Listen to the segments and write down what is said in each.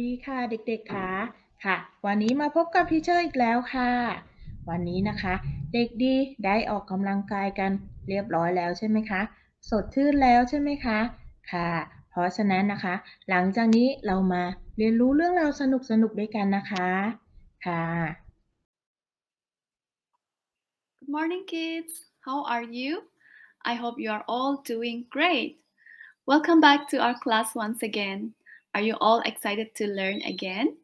ดีค่ะเด็กๆค่ะค่ะ วันนี้มาพบกับพี่เชอร์อีกแล้วค่ะ วันนี้นะคะ เด็กดีได้ออกกำลังกายกันเรียบร้อยแล้วใช่ไหมคะ สดชื่นแล้วใช่ไหมคะค่ะ เพราะฉะนั้นนะคะ หลังจากนี้เรามาเรียนรู้เรื่องราวสนุกๆด้วยกันนะคะค่ะ Good morning, kids. How are you? I hope you are all doing great. Welcome back to our class once again. Are you all excited to learn again?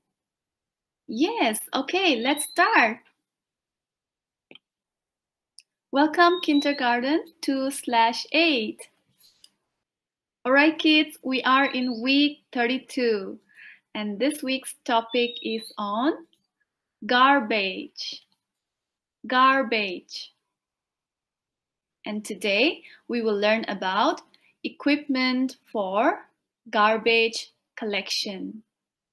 Yes, okay, let's start. Welcome kindergarten 2 slash 8. All right, kids, we are in week 32, and this week's topic is on garbage. Garbage. And today we will learn about equipment for garbage collection.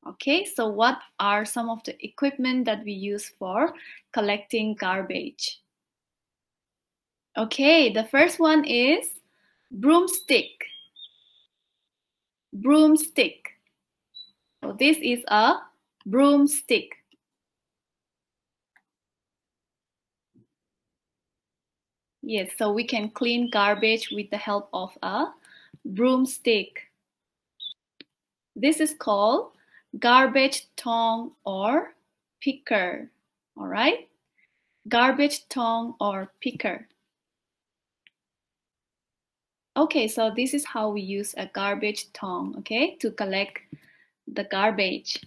Okay, so what are some of the equipment that we use for collecting garbage? Okay, the first one is broomstick. Broomstick. So this is a broomstick. Yes, so we can clean garbage with the help of a broomstick. This is called garbage tongue or picker. All right? Garbage tongue or picker. Okay, so this is how we use a garbage tongue, okay, to collect the garbage.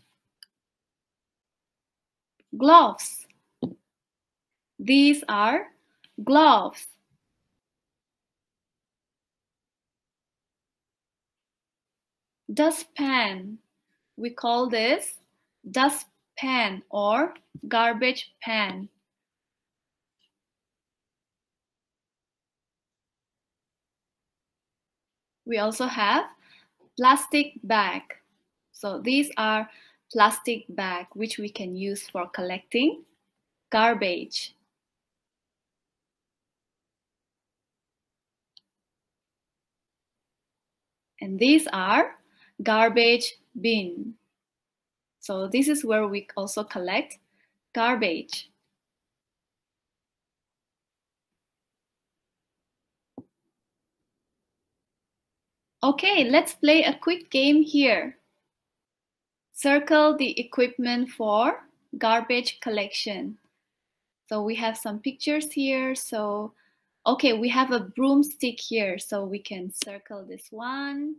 Gloves. These are gloves. Dustpan. We call this dustpan or garbage pan. We also have plastic bag. So these are plastic bag which we can use for collecting garbage. And these are garbage bin. So this is where we also collect garbage. Okay, let's play a quick game here. Circle the equipment for garbage collection. So we have some pictures here. So, okay, we have a broomstick here. So we can circle this one.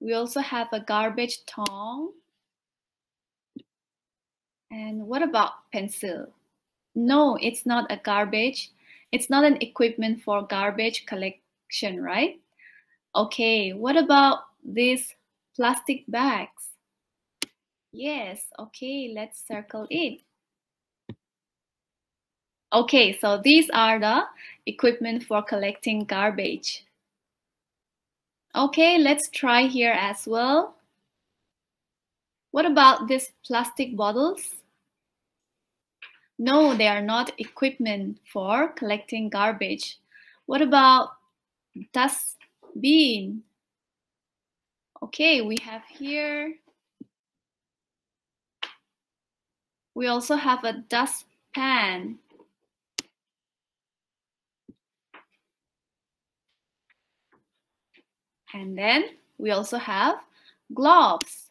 We also have a garbage tongue. And what about pencil? No, it's not a garbage. It's not an equipment for garbage collection, right? Okay, what about these plastic bags? Yes, okay, let's circle it. Okay, so these are the equipment for collecting garbage. Okay, let's try here as well. What about these plastic bottles? No, they are not equipment for collecting garbage. What about dustbin? Okay, we have here. We also have a dustpan. And then we also have gloves.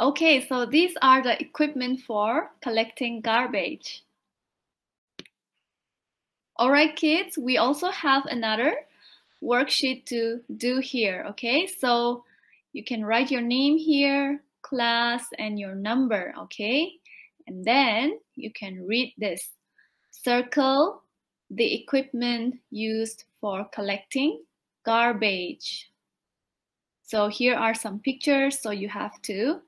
Okay, so these are the equipment for collecting garbage. All right, kids, we also have another worksheet to do here, okay? So you can write your name here, class, and your number, okay? And then you can read this. Circle the equipment used for collecting garbage. So here are some pictures, so you have to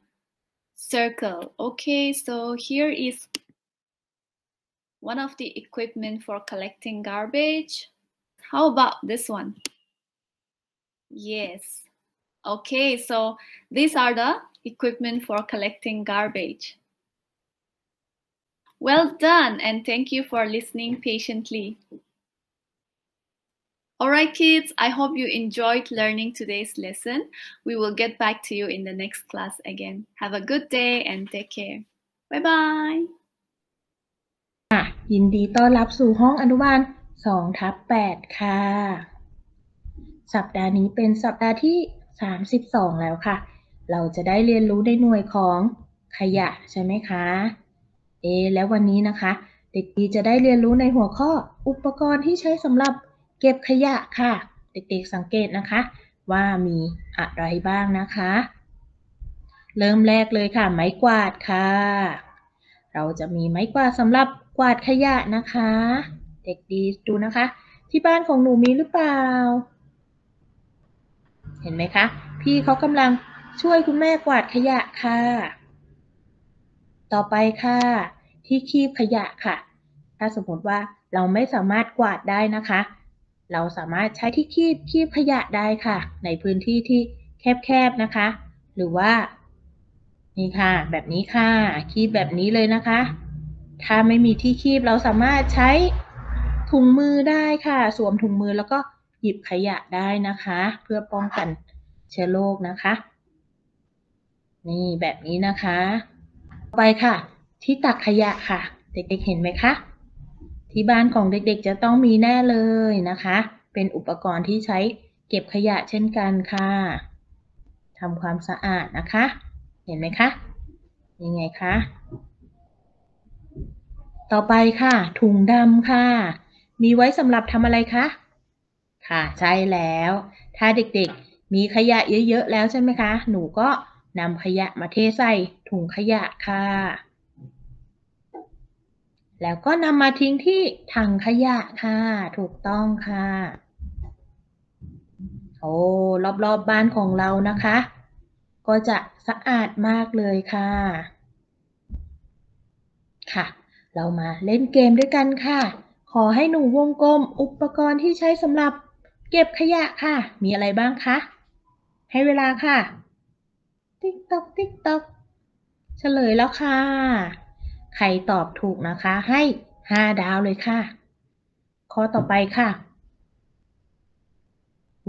circle. Okay, so here is one of the equipment for collecting garbage. How about this one? Yes. Okay, so these are the equipment for collecting garbage. Well done, and thank you for listening patiently. Alright, kids, I hope you enjoyed learning today's lesson. We will get back to you in the next class again. Have a good day and take care. Bye bye. ค่ะยินดีต้อนรับสู่ห้องอนุบาล2ทับ8ค่ะ สัปดาห์นี้เป็นสัปดาห์ที่ 32 แล้วค่ะ เราจะได้เรียนรู้ในหน่วยของขยะใช่ไหมคะ เอแล้ววันนี้นะคะ เด็กดีจะได้เรียนรู้ในหัวข้ออุปกรณ์ที่ใช้สำหรับเก็บขยะค่ะ เด็กๆสังเกตนะคะ ว่ามีอะไรบ้างนะคะ เริ่มแรกเลยค่ะ ไม้กวาดค่ะ เราจะมีไม้กวาดสำหรับกวาดขยะนะคะ เด็กดีดูนะคะ ที่บ้านของหนูมีหรือเปล่า เห็นไหมคะ พี่เขากำลังช่วยคุณแม่กวาดขยะค่ะ ต่อไปค่ะ ที่คีบขยะค่ะ ถ้าสมมติว่าเราไม่สามารถกวาดได้นะคะ เราสามารถใช้ที่คีบคีบขยะได้ค่ะ ในพื้นที่ที่แคบๆนะคะ หรือว่า นี่ค่ะ แบบนี้ค่ะ คีบแบบนี้เลยนะคะ ถ้าไม่มีที่คีบเราสามารถใช้ถุงมือได้ค่ะ สวมถุงมือแล้วก็หยิบขยะได้นะคะ เพื่อป้องกันเชื้อโรคนะคะ นี่แบบนี้นะคะ ไปค่ะ ที่ตักขยะค่ะ เด็กๆเห็นไหมคะ ที่บ้านของเด็กๆจะต้องมีแน่เลยนะคะ เป็นอุปกรณ์ที่ใช้เก็บขยะเช่นกันค่ะทำความสะอาดนะคะ เห็นไหมคะยังไงคะต่อไปค่ะ ถุงดำค่ะ มีไว้สำหรับทำอะไรคะค่ะใช่แล้ว ถ้าเด็กๆมีขยะเยอะๆแล้วใช่ไหมคะ หนูก็ นำขยะมาเทใส่ถุงขยะค่ะ แล้วก็นำมาทิ้งที่ถังขยะค่ะ ถูกต้องค่ะ โอ้รอบๆบบ้านของเรานะคะ ก็จะสะอาดมากเลยค่ะ ค่ะ เรามาเล่นเกมด้วยกันค่ะ ขอให้หนูวงกลมอุปกรณ์ที่ใช้สำหรับเก็บขยะค่ะ มีอะไรบ้างคะ ให้เวลาค่ะ ติ๊กตอกติ๊กตอกเฉลยแล้วค่ะ ใครตอบถูกนะคะ ให้5ดาวเลยค่ะ ข้อต่อไปค่ะ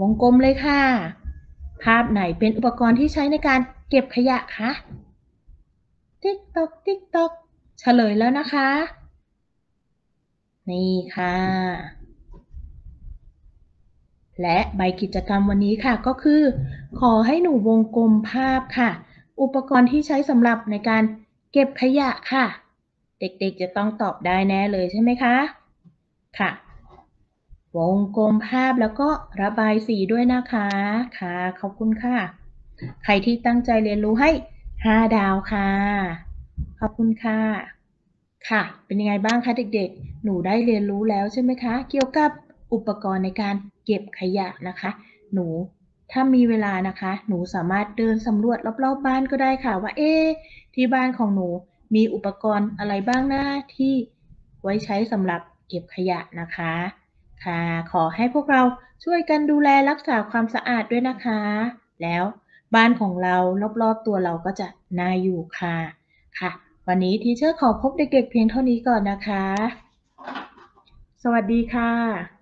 วงกลมเลยค่ะ ภาพไหนเป็นอุปกรณ์ที่ใช้ในการเก็บขยะคะ ติ๊กตอกติ๊กตอกเฉลยแล้วนะคะ นี่ค่ะ และใบกิจกรรมวันนี้ค่ะก็คือ ขอให้หนูวงกลมภาพค่ะ อุปกรณ์ที่ใช้สำหรับในการเก็บขยะค่ะ เด็กๆจะต้องตอบได้แน่เลยใช่ไหมคะ ค่ะ วงกลมภาพแล้วก็ระบายสีด้วยนะคะค่ะขอบคุณค่ะ ใครที่ตั้งใจเรียนรู้ให้ 5 ดาวค่ะ ขอบคุณค่ะ ค่ะ เป็นยังไงบ้างคะเด็กๆ หนูได้เรียนรู้แล้วใช่ไหมคะ เกี่ยวกับอุปกรณ์ในการ เก็บขยะนะคะ หนูถ้ามีเวลานะคะ หนูสามารถเดินสำรวจรอบๆบบ้านก็ได้ค่ะ ว่าเอ๊ที่บ้านของหนูมีอุปกรณ์อะไรบ้างนะที่ไว้ใช้สำหรับเก็บขยะนะคะ ค่ะ ขอให้พวกเราช่วยกันดูแลรักษาความสะอาดด้วยนะคะ แล้วบ้านของเรารอบๆตัวเราก็จะน่าอยู่ค่ะ ค่ะ วันนี้ทีเชอร์ขอพบเด็กๆเพียงเท่านี้ก่อนนะคะ สวัสดีค่ะ